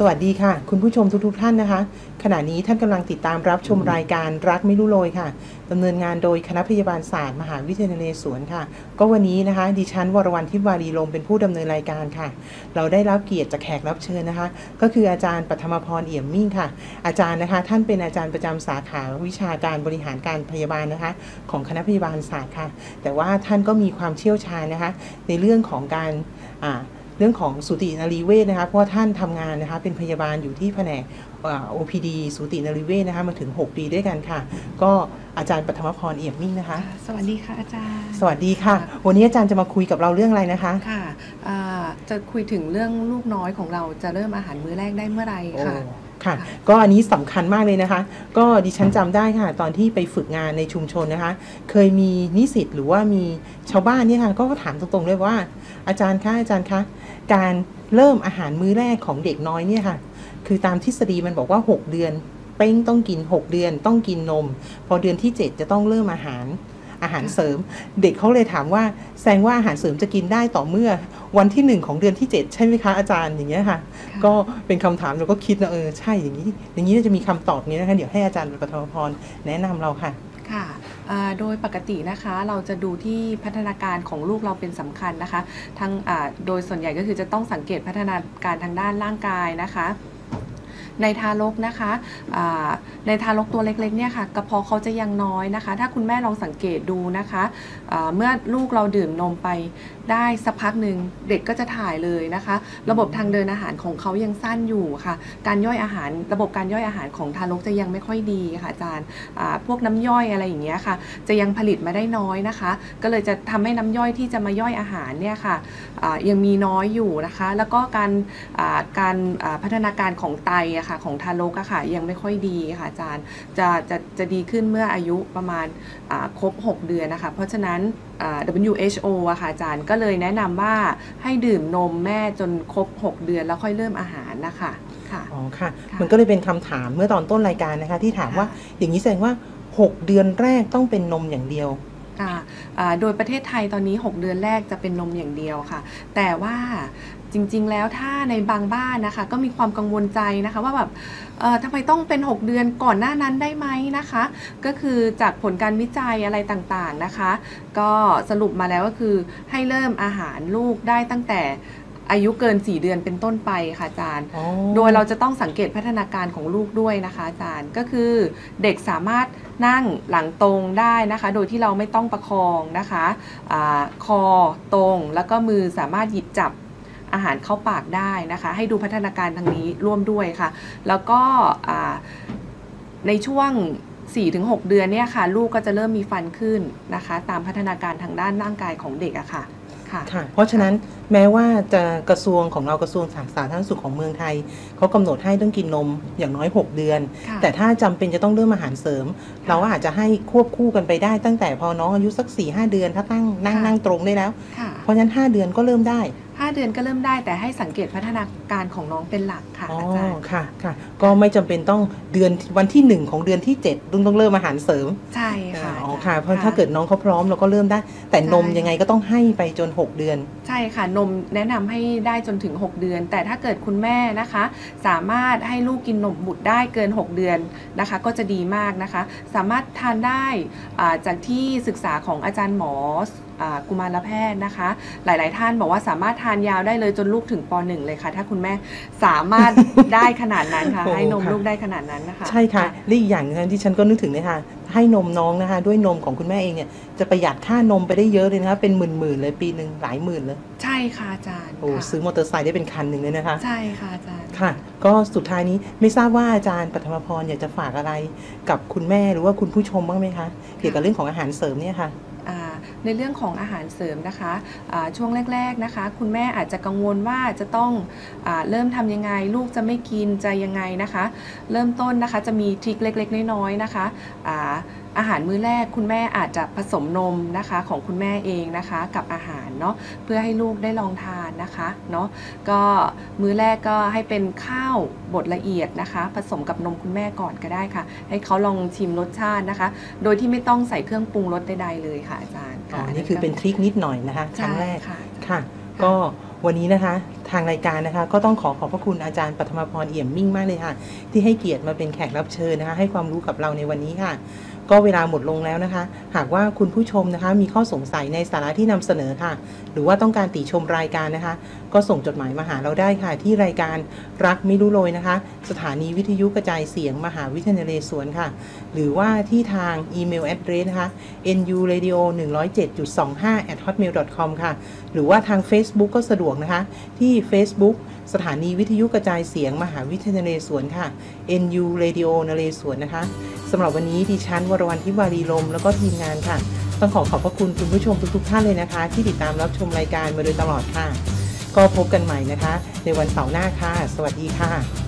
สวัสดีค่ะ คุณผู้ชมทุกๆท่านนะคะ ขณะนี้ท่านกำลังติดตามรับชมรายการรักไม่รู้โรยค่ะดำเนินงานโดยคณะพยาบาลศาสตร์มหาวิทยาลัยนเรศวรค่ะ ก็วันนี้นะคะ ดิฉันวรวรรณทิพวารีลมเป็นผู้ดำเนินรายการค่ะ เราได้รับเกียรติจากแขกรับเชิญนะคะ ก็คืออาจารย์ปัทมพรเอี่ยมมิ่งค่ะ อาจารย์นะคะ ท่านเป็นอาจารย์ประจำสาขาวิชาการบริหารการพยาบาลนะคะ ของคณะพยาบาลศาสตร์ค่ะ แต่ว่าท่านก็มีความเชี่ยวชาญนะคะ ในเรื่องของการอ่า เรื่องของสูตินรีเวชนะคะเพราะว่าท่านทำงานนะคะเป็นพยาบาลอยู่ที่แผนกอ่า OPD สูตินรีเวชนะคะมาถึง 6 ปีด้วยกันค่ะ ก็อาจารย์ปฐมพรเอี่ยมมิ่งนะคะ สวัสดีค่ะอาจารย์ สวัสดีค่ะ วันนี้อาจารย์จะมาคุยกับเราเรื่องอะไรนะคะค่ะอ่าจะคุยถึงเรื่องลูกน้อยของเราจะเริ่มอาหารมื้อแรกได้เมื่อไหร่ค่ะโอ้ ค่ะ ก็อันนี้สำคัญมากเลยนะคะ ก็ดิฉันจำได้ค่ะ ตอนที่ไปฝึกงานในชุมชนนะคะ เคยมีนิสิตหรือว่ามีชาวบ้านเนี่ยค่ะ ก็ถามตรงๆเลยว่า อาจารย์คะอาจารย์คะการเริ่มอาหารมื้อแรกของเด็กน้อยเนี่ยค่ะ คือตามทฤษฎีมันบอกว่า 6 เดือน เป้งต้องกิน 6 เดือนต้องกินนม พอเดือนที่ 7 จะต้องเริ่มอาหาร อาหารเสริม เด็กเขาเลยถามว่าแสดงว่าอาหารเสริมจะกินได้ต่อเมื่อวันที่หนึ่งของเดือนที่ 7 ใช่ไหมคะอาจารย์อย่างเงี้ยค่ะค่ะก็เป็นคำถามเราก็คิดนะเออใช่อย่างนี้ อย่างนี้น่าจะมีคำตอบนี้นะคะเดี๋ยวให้อาจารย์ปฐมพรแนะนำเราค่ะค่ะอ่าโดยปกตินะคะเราจะดูที่พัฒนาการของลูกเราเป็นสำคัญนะคะทั้งอ่าโดยส่วนใหญ่ก็คือจะต้องสังเกตพัฒนาการทางด้านร่างกายนะคะ ในทารกนะคะในทารกตัวเล็กๆเนี่ยค่ะกระเพาะเขาจะยังน้อยนะคะ ถ้าคุณแม่ลองสังเกตดูนะคะเมื่อลูกเราดื่มนมไป ได้สักพักหนึ่งเด็กก็จะถ่ายเลยนะคะ ระบบทางเดินอาหารของเขายังสั้นอยู่ค่ะ การย่อยอาหารระบบการย่อยอาหารของทารกจะยังไม่ค่อยดีค่ะอาจารย์พวกน้ำย่อยอะไรอย่างเงี้ยค่ะ จะยังผลิตมาได้น้อยนะคะ ก็เลยจะทำให้น้ำย่อยที่จะมาย่อยอาหารเนี่ยค่ะอ่ายังมีน้อยอยู่นะคะ แล้วก็การการพัฒนาการของไตอะค่ะของทารกอะค่ะยังไม่ค่อยดีค่ะอาจารย์จะจะจะดีขึ้นเมื่ออายุประมาณครบ 6 เดือนนะคะ เพราะฉะนั้น WHO อะค่ะอาจารย์ก็เลยแนะนำว่าให้ดื่มนมแม่จนครบ 6 เดือนแล้วค่อยเริ่มอาหารนะคะค่ะ อ๋อค่ะ ค่ะมันก็เลยเป็นคำถามเมื่อตอนต้นรายการนะคะ ที่ถามว่าค่ะ อย่างนี้แสดงว่า 6 เดือนแรกต้องเป็นนมอย่างเดียว อ่าอ่าโดยประเทศไทยตอนนี้ 6 เดือนแรกจะเป็นนมอย่างเดียวค่ะ แต่ว่า จริง ๆ แล้วถ้าในบางบ้านนะคะ ก็มีความกังวลใจนะคะว่าแบบเอ่อทำไมต้องเป็น 6 เดือนก่อนหน้านั้นได้ไหมนะคะ ก็คือจากผลการวิจัยอะไรต่างๆนะคะ ก็สรุปมาแล้วก็คือให้เริ่มอาหารลูกได้ตั้งแต่อายุเกิน 4 เดือนเป็นต้นไปค่ะอาจารย์ อ๋อโดยเราจะต้องสังเกตพัฒนาการของลูกด้วยนะคะอาจารย์ก็คือเด็กสามารถนั่งหลังตรงได้นะคะ โดยที่เราไม่ต้องประคองนะคะอาคอตรงแล้วก็มือสามารถหยิบจับ อาหารเข้าปากได้นะคะ ให้ดูพัฒนาการทางนี้ร่วมด้วยค่ะ แล้วก็อ่าในช่วง 4-6 เดือนเนี่ยค่ะ ลูกก็จะเริ่มมีฟันขึ้นนะคะ ตามพัฒนาการทางด้านร่างกายของเด็กอะค่ะค่ะค่ะเพราะฉะนั้นแม้ว่าจะกระทรวงของเรากระทรวงสาธารณสุขของเมืองไทยเขากำหนดให้ต้องกินนมอย่างน้อย 6 เดือนค่ะแต่ถ้าจำเป็นจะต้องเริ่มอาหารเสริม เราก็อาจจะให้ควบคู่กันไปได้ตั้งแต่พอน้องอายุสัก4ี่หเดือน ถ้าตั้งนั่งค่ะนั่งตรงได้แล้วค่ะเพราะฉะนั้น 5 เดือนก็เริ่มได้ ห้าเดือนก็เริ่มได้แต่ให้สังเกตพัฒนาการของน้องเป็นหลักค่ะอ๋ออาจารย์ค่ะค่ะ ก็ไม่จำเป็นต้องเดือนวันที่ 1 ของเดือนที่7ต้องต้องเริ่มอาหารเสริมใช่ค่ะอ๋ออาจาค่ะรย์เพราะถ้าเกิดน้องเขาพร้อมเราก็เริ่มได้ แต่นมใช่ยังไงก็ต้องให้ไปจน 6 เดือน ใช่ค่ะนมแนะนำให้ได้จนถึง 6 เดือน แต่ถ้าเกิดคุณแม่นะคะ สามารถให้ลูกกินนมบุตรได้เกิน 6 เดือนนะคะ ก็จะดีมากนะคะ สามารถทานได้อ่าจากที่ศึกษาของอาจารย์หมออ่า กุมารแพทย์นะคะ หลาย ๆ ท่านบอกว่าสามารถทานยาวได้เลยจนลูกถึงป .1 เลยค่ะ ถ้าคุณแม่สามารถได้ขนาดนั้นค่ะโอ้ให้นมค่ะลูกได้ขนาดนั้นนะคะ ใช่ค่ะและอีกอย่างหนึงนะที่ฉันก็นึกถึงเลยค่ะให้นมน้องนะคะ ด้วยนมของคุณแม่เองเนี่ยจะประหยัดค่านมไปได้เยอะเลยนะคะเป็นหมื่น ๆ เลยปีหนึ่งหลายหมื่นเลยใช่ค่ะอาจารย์โอ้ค่ะซื้อมอเตอร์ไซค์ได้เป็นคันหนึ่งเลยนะคะ ใช่ค่ะอาจารย์ค่ะ ก็สุดท้ายนี้ไม่ทราบว่าอาจารย์ปฐมพรอยากจะฝากอะไร กับคุณแม่หรือว่าคุณผู้ชมบ้างไหมคะเกี่ยวกับเรื่องของอาหารเสริมเนี่ยค่ะอ่า ในเรื่องของอาหารเสริมนะคะะช่วงแรก ๆนะคะ คุณแม่อาจจะกังวลว่าจะต้องอเริ่มทำยังไง ลูกจะไม่กินจะยังไงนะคะ เริ่มต้นนะคะจะมีทริคเล็กๆ น้อยๆนะคะะ อาหารมื้อแรกคุณแม่อาจจะผสมนมนะคะของคุณแม่เองนะคะกับอาหารเนาะเพื่อให้ลูกได้ลองทานนะคะเนาะก็มื้อแรกก็ให้เป็นข้าวบดละเอียดนะคะ ผสมกับนมคุณแม่ก่อนก็ได้ค่ะ ให้เขาลองชิมรสชาตินะคะ โดยที่ไม่ต้องใส่เครื่องปรุงรสใดๆเลยค่ะอาจารย์อ๋อค่ะนี่คือเป็นทริคนิดหน่อยนะคะคใช่รั้งแรกค่ะค่ะ ก็วันนี้นะคะทางรายการนะคะ ก็ต้องขอขอบพระคุณอาจารย์ปัทมพรเอี่ยมมิ่งมากเลยค่ะ ที่ให้เกียรติมาเป็นแขกรับเชิญนะคะ ให้ความรู้กับเราในวันนี้ค่ะ ก็เวลาหมดลงแล้วนะคะ หากว่าคุณผู้ชมนะคะ มีข้อสงสัยในสาระที่นำเสนอค่ะ หรือว่าต้องการติชมรายการนะคะ ก็ส่งจดหมายมาหาเราได้ค่ะ ที่รายการรักไม่รู้โรยนะคะ สถานีวิทยุกระจายเสียงมหาวิทยาลัยนเรศวรค่ะ หรือว่าที่ทางอีเมล address นะคะ nuradio 107.25 at hotmail com ค่ะ หรือว่าทาง Facebook ก็สะดวกนะคะ ที่ Facebook สถานีวิทยุกระจายเสียงมหาวิทยาลัยนเรศวรค่ะ NU Radio นเรศวรนะคะ สำหรับวันนี้ดิฉันวรวรรณทิวารีลม แล้วก็ทีมงานค่ะ ต้องขอขอบพระคุณคุณผู้ชมทุกๆท่านเลยนะคะ ที่ติดตามรับชมรายการมาโดยตลอดค่ะ ก็พบกันใหม่นะคะ ในวันเสาร์หน้าค่ะ สวัสดีค่ะ